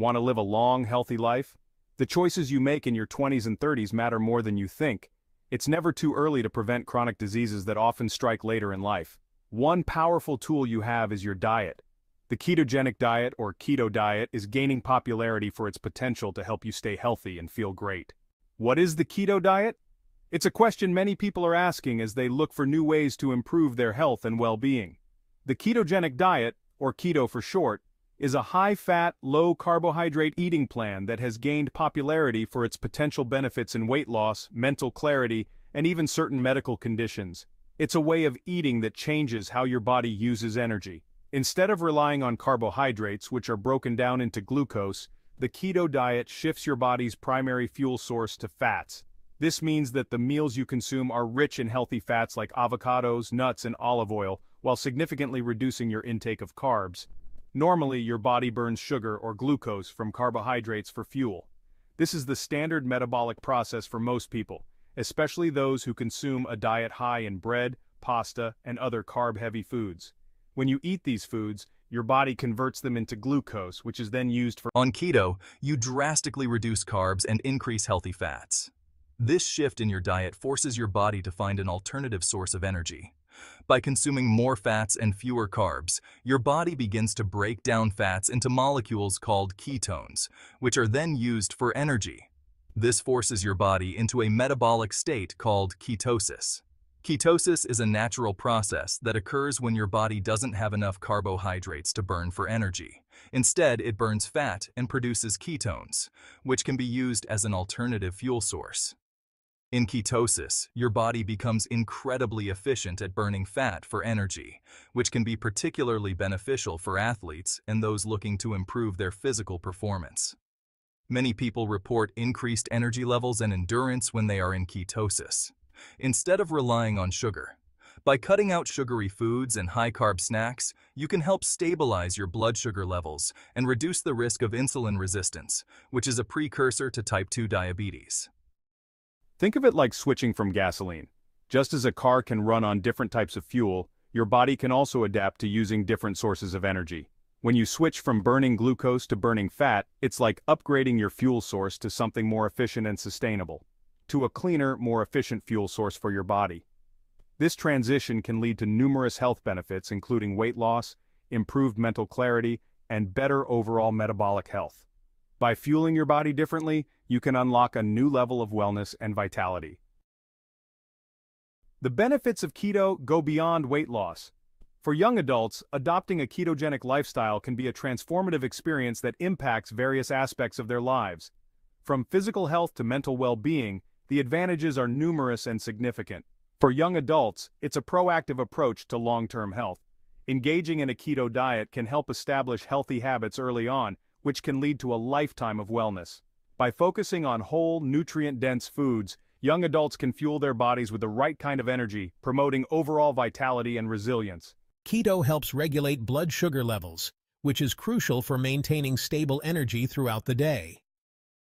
Want to live a long, healthy life? The choices you make in your 20s and 30s matter more than you think. It's never too early to prevent chronic diseases that often strike later in life. One powerful tool you have is your diet. The ketogenic diet or keto diet is gaining popularity for its potential to help you stay healthy and feel great. What is the keto diet? It's a question many people are asking as they look for new ways to improve their health and well-being. The ketogenic diet, or keto for short, is a high-fat, low-carbohydrate eating plan that has gained popularity for its potential benefits in weight loss, mental clarity, and even certain medical conditions. It's a way of eating that changes how your body uses energy. Instead of relying on carbohydrates, which are broken down into glucose, the keto diet shifts your body's primary fuel source to fats. This means that the meals you consume are rich in healthy fats like avocados, nuts, and olive oil, while significantly reducing your intake of carbs. Normally, your body burns sugar or glucose from carbohydrates for fuel. This is the standard metabolic process for most people, especially those who consume a diet high in bread, pasta, and other carb-heavy foods. When you eat these foods, your body converts them into glucose, which is then used for On keto, you drastically reduce carbs and increase healthy fats. This shift in your diet forces your body to find an alternative source of energy. By consuming more fats and fewer carbs, your body begins to break down fats into molecules called ketones, which are then used for energy. This forces your body into a metabolic state called ketosis. Ketosis is a natural process that occurs when your body doesn't have enough carbohydrates to burn for energy. Instead, it burns fat and produces ketones, which can be used as an alternative fuel source. In ketosis, your body becomes incredibly efficient at burning fat for energy, which can be particularly beneficial for athletes and those looking to improve their physical performance. Many people report increased energy levels and endurance when they are in ketosis. Instead of relying on sugar, by cutting out sugary foods and high-carb snacks, you can help stabilize your blood sugar levels and reduce the risk of insulin resistance, which is a precursor to type 2 diabetes. Think of it like switching from gasoline. Just as a car can run on different types of fuel, your body can also adapt to using different sources of energy. When you switch from burning glucose to burning fat, it's like upgrading your fuel source to something more efficient and sustainable. To a cleaner, more efficient fuel source for your body. This transition can lead to numerous health benefits including weight loss, improved mental clarity, and better overall metabolic health. By fueling your body differently, you can unlock a new level of wellness and vitality. The benefits of keto go beyond weight loss. For young adults, adopting a ketogenic lifestyle can be a transformative experience that impacts various aspects of their lives. From physical health to mental well-being, the advantages are numerous and significant. For young adults, it's a proactive approach to long-term health. Engaging in a keto diet can help establish healthy habits early on, which can lead to a lifetime of wellness. By focusing on whole, nutrient-dense foods, young adults can fuel their bodies with the right kind of energy, promoting overall vitality and resilience. Keto helps regulate blood sugar levels, which is crucial for maintaining stable energy throughout the day.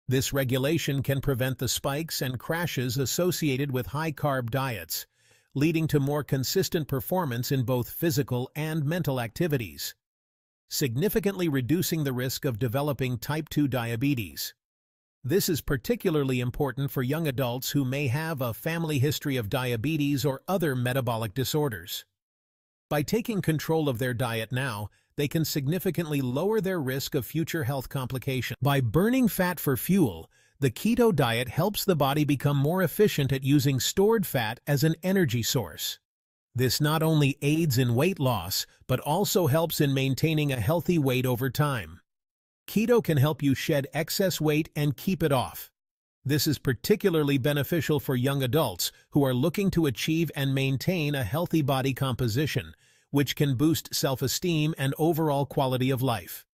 This regulation can prevent the spikes and crashes associated with high-carb diets, leading to more consistent performance in both physical and mental activities significantly reducing the risk of developing type 2 diabetes. This is particularly important for young adults who may have a family history of diabetes or other metabolic disorders. By taking control of their diet now, they can significantly lower their risk of future health complications. By burning fat for fuel, the keto diet helps the body become more efficient at using stored fat as an energy source. This not only aids in weight loss, but also helps in maintaining a healthy weight over time. Keto can help you shed excess weight and keep it off. This is particularly beneficial for young adults who are looking to achieve and maintain a healthy body composition, which can boost self-esteem and overall quality of life.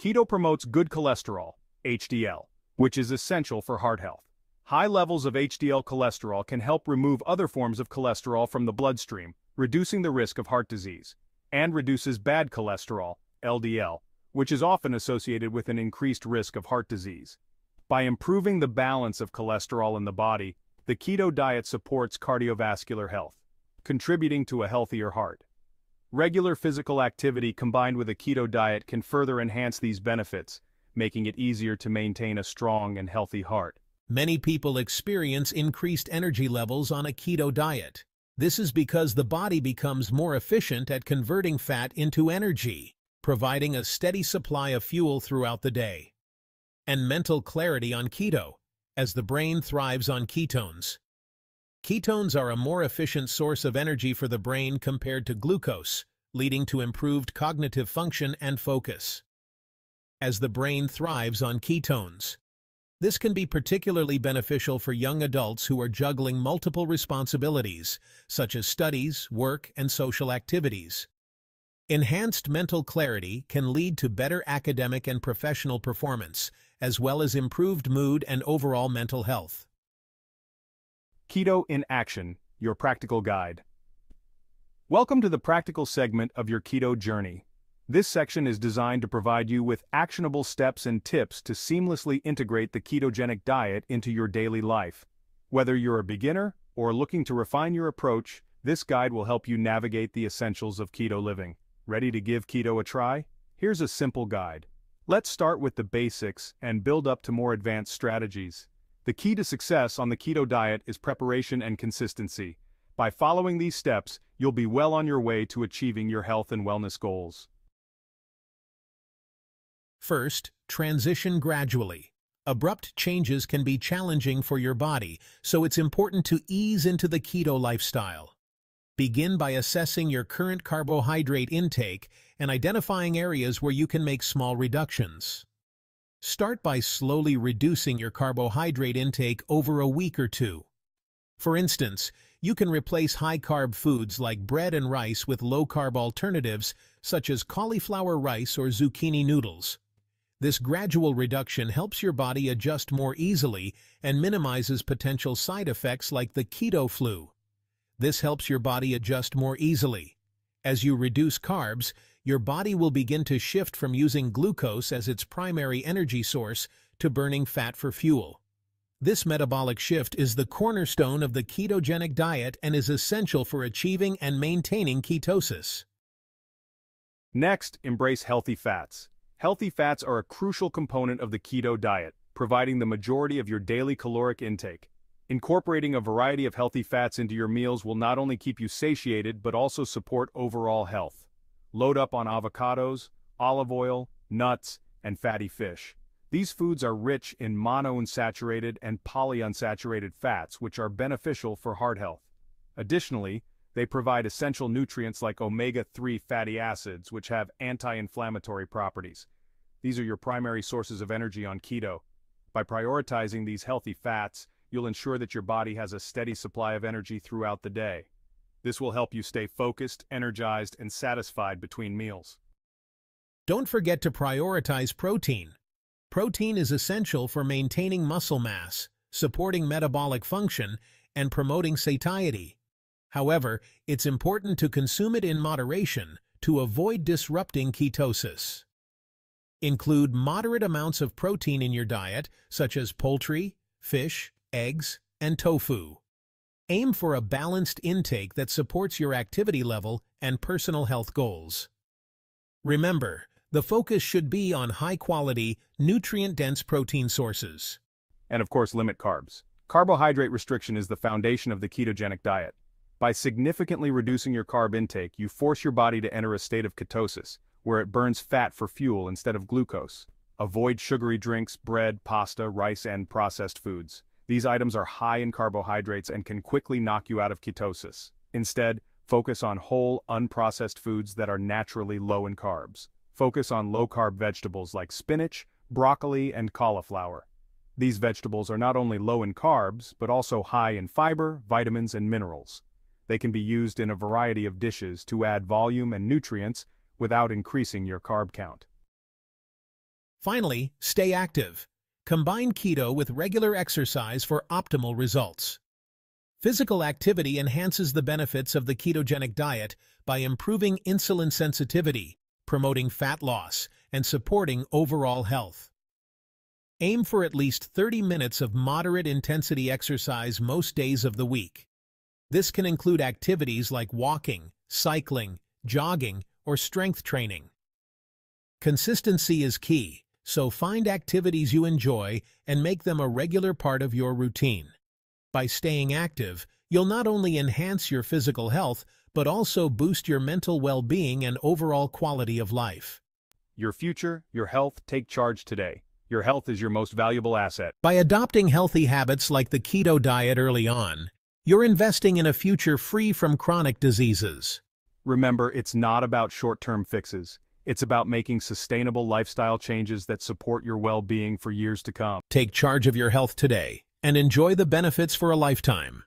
Keto promotes good cholesterol, HDL, which is essential for heart health. High levels of HDL cholesterol can help remove other forms of cholesterol from the bloodstream, reducing the risk of heart disease, and reduces bad cholesterol, LDL, which is often associated with an increased risk of heart disease. By improving the balance of cholesterol in the body, the keto diet supports cardiovascular health, contributing to a healthier heart. Regular physical activity combined with a keto diet can further enhance these benefits, making it easier to maintain a strong and healthy heart. Many people experience increased energy levels on a keto diet. This is because the body becomes more efficient at converting fat into energy, providing a steady supply of fuel throughout the day. And mental clarity on keto, as the brain thrives on ketones. Ketones are a more efficient source of energy for the brain compared to glucose, leading to improved cognitive function and focus. As the brain thrives on ketones, this can be particularly beneficial for young adults who are juggling multiple responsibilities, such as studies, work, and social activities. Enhanced mental clarity can lead to better academic and professional performance, as well as improved mood and overall mental health. Keto in Action, your practical guide. Welcome to the practical segment of your keto journey. This section is designed to provide you with actionable steps and tips to seamlessly integrate the ketogenic diet into your daily life. Whether you're a beginner or looking to refine your approach, this guide will help you navigate the essentials of keto living. Ready to give keto a try? Here's a simple guide. Let's start with the basics and build up to more advanced strategies. The key to success on the keto diet is preparation and consistency. By following these steps, you'll be well on your way to achieving your health and wellness goals. First, transition gradually. Abrupt changes can be challenging for your body, so it's important to ease into the keto lifestyle. Begin by assessing your current carbohydrate intake and identifying areas where you can make small reductions. Start by slowly reducing your carbohydrate intake over a week or two. For instance, you can replace high-carb foods like bread and rice with low-carb alternatives such as cauliflower rice or zucchini noodles. This gradual reduction helps your body adjust more easily and minimizes potential side effects like the keto flu. This helps your body adjust more easily. As you reduce carbs, your body will begin to shift from using glucose as its primary energy source to burning fat for fuel. This metabolic shift is the cornerstone of the ketogenic diet and is essential for achieving and maintaining ketosis. Next, embrace healthy fats. Healthy fats are a crucial component of the keto diet, providing the majority of your daily caloric intake. Incorporating a variety of healthy fats into your meals will not only keep you satiated but also support overall health. Load up on avocados, olive oil, nuts, and fatty fish. These foods are rich in monounsaturated and polyunsaturated fats which are beneficial for heart health. Additionally, they provide essential nutrients like omega-3 fatty acids, which have anti-inflammatory properties. These are your primary sources of energy on keto. By prioritizing these healthy fats, you'll ensure that your body has a steady supply of energy throughout the day. This will help you stay focused, energized, and satisfied between meals. Don't forget to prioritize protein. Protein is essential for maintaining muscle mass, supporting metabolic function, and promoting satiety. However, it's important to consume it in moderation to avoid disrupting ketosis. Include moderate amounts of protein in your diet, such as poultry, fish, eggs, and tofu. Aim for a balanced intake that supports your activity level and personal health goals. Remember, the focus should be on high-quality, nutrient-dense protein sources. And of course, limit carbs. Carbohydrate restriction is the foundation of the ketogenic diet. By significantly reducing your carb intake, you force your body to enter a state of ketosis, where it burns fat for fuel instead of glucose. Avoid sugary drinks, bread, pasta, rice, and processed foods. These items are high in carbohydrates and can quickly knock you out of ketosis. Instead, focus on whole, unprocessed foods that are naturally low in carbs. Focus on low-carb vegetables like spinach, broccoli, and cauliflower. These vegetables are not only low in carbs, but also high in fiber, vitamins, and minerals. They can be used in a variety of dishes to add volume and nutrients without increasing your carb count. Finally, stay active. Combine keto with regular exercise for optimal results. Physical activity enhances the benefits of the ketogenic diet by improving insulin sensitivity, promoting fat loss, and supporting overall health. Aim for at least 30 minutes of moderate intensity exercise most days of the week. This can include activities like walking, cycling, jogging, or strength training. Consistency is key, so find activities you enjoy and make them a regular part of your routine. By staying active, you'll not only enhance your physical health, but also boost your mental well-being and overall quality of life. Your future, your health, take charge today. Your health is your most valuable asset. By adopting healthy habits like the keto diet early on, you're investing in a future free from chronic diseases. Remember, it's not about short-term fixes. It's about making sustainable lifestyle changes that support your well-being for years to come. Take charge of your health today and enjoy the benefits for a lifetime.